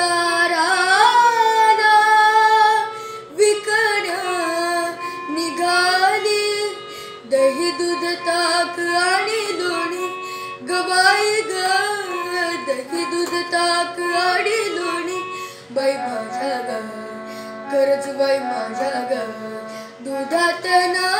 साराला विकण निघाली. दही दूध ताक लोणी ग. दही दूध ताक लोणी बाई माझ्या गरज बाई माझ्या ग. दुधात ना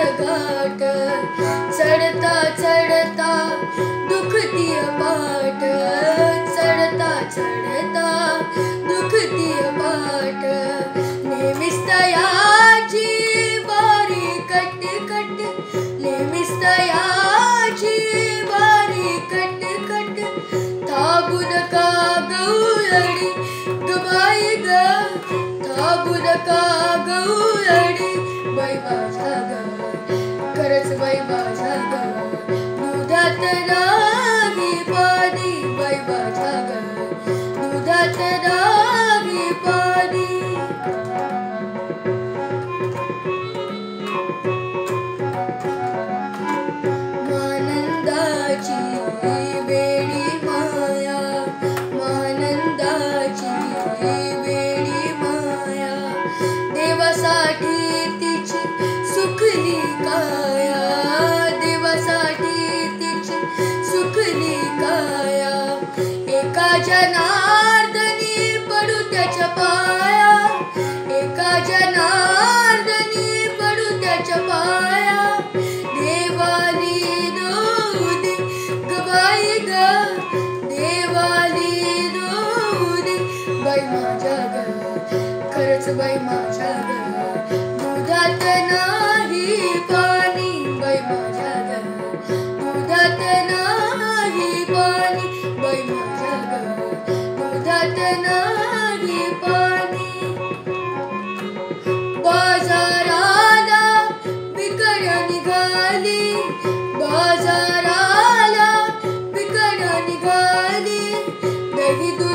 थांबून का गौरडी बाई माझ्या ग खरंच बाई माझ्या ग दुधात नाही पाणी बाई माझ्या ग दुधात नाही पाणी सुखली काया एका जनार्दनी पडू त्याच्या पाया एका जनार्दनी पडू त्याच्या पाया. देवाली दोदी गबाई ग देवाली दोदी बाई माझ्या ग खरंच बाई माझ्या ग दुधात नाही पा दुधात नाही पाणी. बाजाराला बिकड निघाली. बाजाराला बिकड निघाली. दही